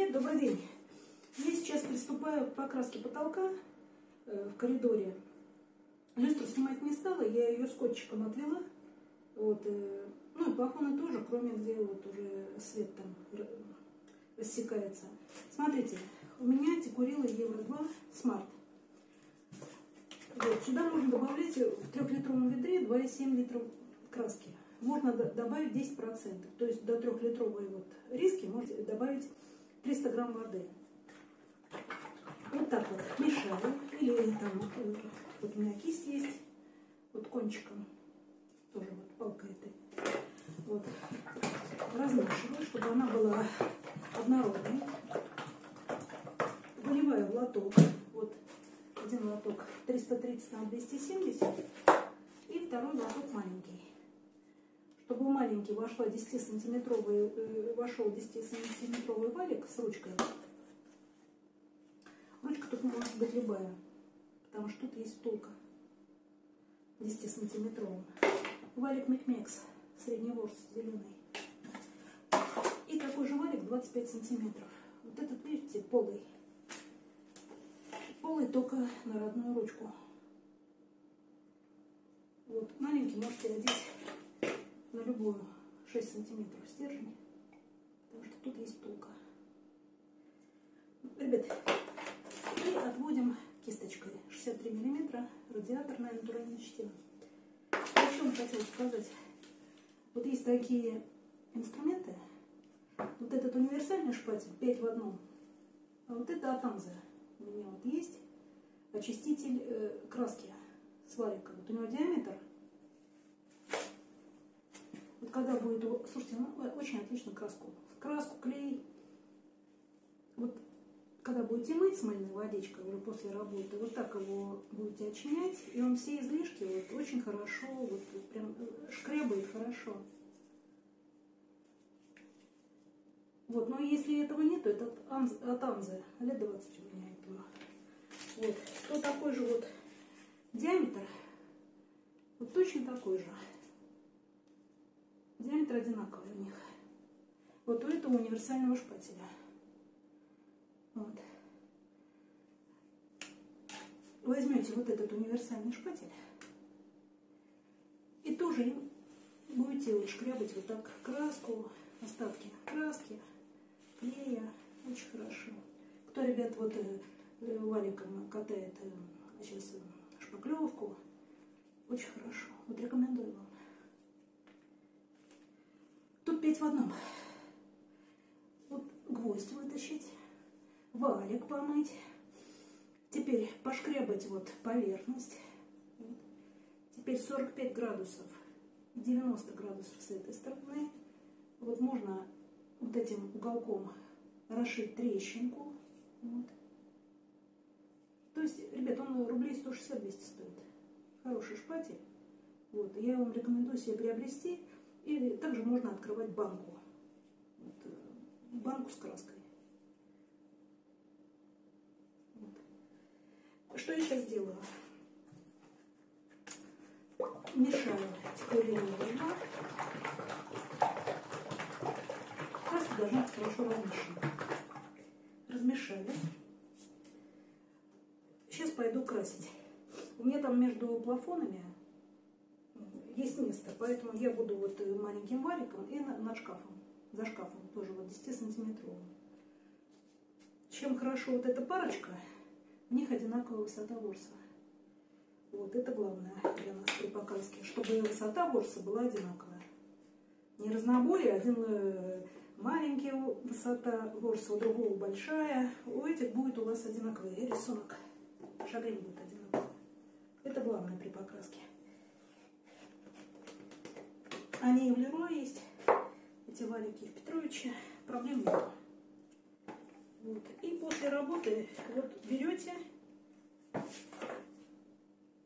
Ребят, добрый день! Я сейчас приступаю к покраске потолка э, в коридоре. Люстру снимать не стала, я ее скотчиком отвела. Вот, э, ну и плафоны тоже, кроме где вот уже свет там рассекается. Смотрите, у меня Текурила Евро 2 Smart. Вот, сюда можно добавлять в трехлитровом ведре 2,7 литров краски. Можно добавить 10%. То есть до трехлитровой вот риски можете добавить 300 грамм воды. Вот так вот мешаю. Или там, вот у меня кисть есть, вот кончиком, тоже вот палкой этой. Вот. Размешиваю, чтобы она была однородной. Выливаю в лоток. Вот один лоток 330 на 270 и второй лоток маленький. В маленький вошла 10 сантиметровый, э, вошел 10 сантиметровый валик с ручкой. Ручка тут может быть любая, потому что тут есть втулка 10 сантиметровым. Валик Микмекс, средний ворс, зеленый. И такой же валик 25 сантиметров. Вот этот, видите, полый. Полый только на родную ручку. Вот, маленький можете одеть на любую 6 сантиметров стержень, потому что тут есть втулка. Ребят, и отводим кисточкой 63 миллиметра радиаторная натуральная щетина. О чем хотела сказать. Вот есть такие инструменты. Вот этот универсальный шпатель 5 в одном. А вот это атанза. У меня вот есть очиститель э, краски с валиком. Вот у него диаметр. Когда будет... Слушайте, ну, очень отлично краску. Краску, клей. Вот когда будете мыть с мыльной водичкой уже после работы, вот так его будете очинять, и он все излишки вот очень хорошо, вот, вот прям э, шкребает хорошо. Вот, но если этого нет, то это от Анзы, лет 20 у меня этого. Вот, то такой же вот диаметр, вот точно такой же. Диаметр одинаковый у них. Вот у этого универсального шпателя. Вот. Возьмете вот этот универсальный шпатель и тоже им будете вот шкрябать вот так краску, остатки краски, клея. Очень хорошо. Кто, ребят, вот э, э, валиком катает э, сейчас шпаклевку, очень хорошо. Вот рекомендую вам. Пять в одном. Вот гвоздь вытащить валик помыть. Теперь пошкребать вот поверхность. Теперь 45 градусов, 90 градусов с этой стороны. Вот можно вот этим уголком расшить трещинку. Вот. То есть, ребят, он рублей 160-200 стоит. Хороший шпатель. Вот. Я вам рекомендую себе приобрести. И также можно открывать банку. Вот. Э, банку с краской. Что я сейчас делаю? Мешаю текурированную вино. Краска должна быть хорошо размешана. Размешали. Сейчас пойду красить. У меня там между плафонами есть место, поэтому я буду вот маленьким валиком и над шкафом, за шкафом, тоже вот 10 сантиметровым. Чем хорошо вот эта парочка, у них одинаковая высота ворса. Вот, это главное для нас при покраске, чтобы высота ворса была одинаковая. Не разнобой, один э, маленький высота ворса, у другого большая. У этих будет у вас одинаковый рисунок. Шагрень будет одинаковый. Это главное при покраске. Они и в Леруа есть, эти валики в Петровиче. Проблем нет. Вот. И после работы вот берете,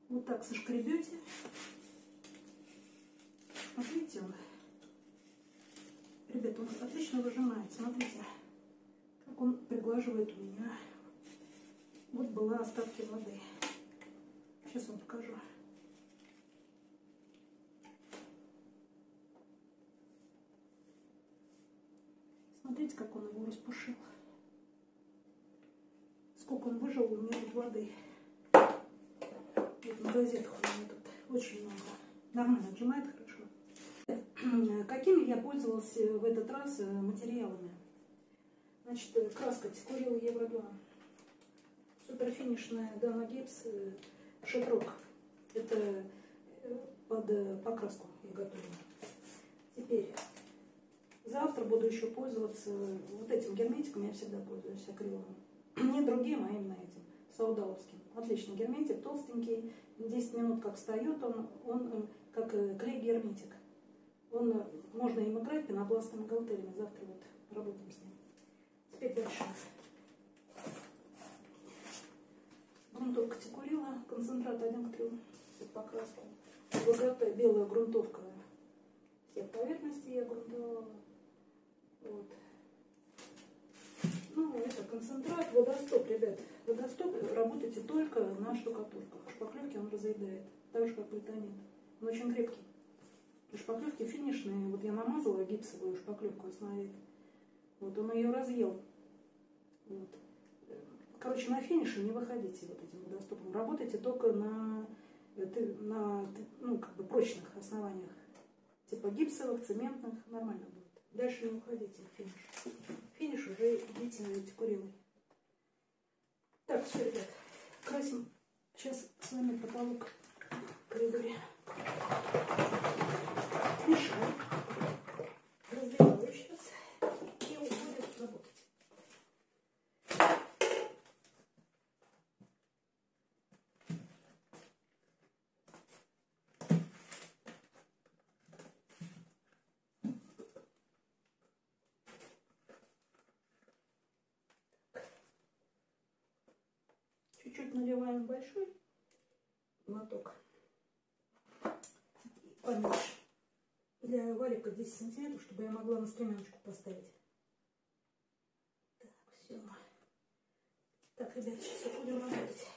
вот так сошкребете. Видите, он, ребята, он отлично выжимает. Смотрите, как он приглаживает у меня. Вот была остатки воды. Сейчас вам покажу. Смотрите, как он его распушил. сколько он выжил, у меня воды. Вот на газетах у меня тут очень много. Нормально отжимает хорошо. Какими я пользовалась в этот раз э, материалами? Значит, э, краска Текурила Евро-2. Суперфинишная Дама Гипс Шетрок. Это под покраску я готовлю. Теперь Завтра буду еще пользоваться вот этим герметиком, я всегда пользуюсь акриловым. Не другим, а именно этим, саудаловским. Отличный герметик, толстенький, 10 минут как встает, он, он э, как э, клей-герметик. Он, э, можно им играть пенопластовыми галтелями. Завтра вот работаем с ним. Теперь дальше. Грунтовка текулила, концентрат 1 к 3, покраску. Благота, белая грунтовка всех поверхностей я грунтовала. Вот. Ну, это концентрат, водостоп, ребят. Водостоп работайте только на штукатурках. Шпаклевки он разъедает, так же, как плитонит. Он очень крепкий. Шпаклевки финишные. Вот я намазала гипсовую шпаклевку основит. Вот он ее разъел. Вот. Короче, на финише не выходите вот этим водостопом. Работайте только на, на ну, как бы прочных основаниях. Типа гипсовых, цементных, нормально будет. Дальше не уходите в финиш. Финиш уже идите на антикурилый. Так, все, ребят, красим сейчас с вами потолок в коридоре. Мешаем. Разливаю сейчас и уходим работать. Чуть-чуть наливаем большой моток. Поменьше. Для валика 10 сантиметров, чтобы я могла на стремяночку поставить. Так, все. Так, ребят, сейчас будем работать.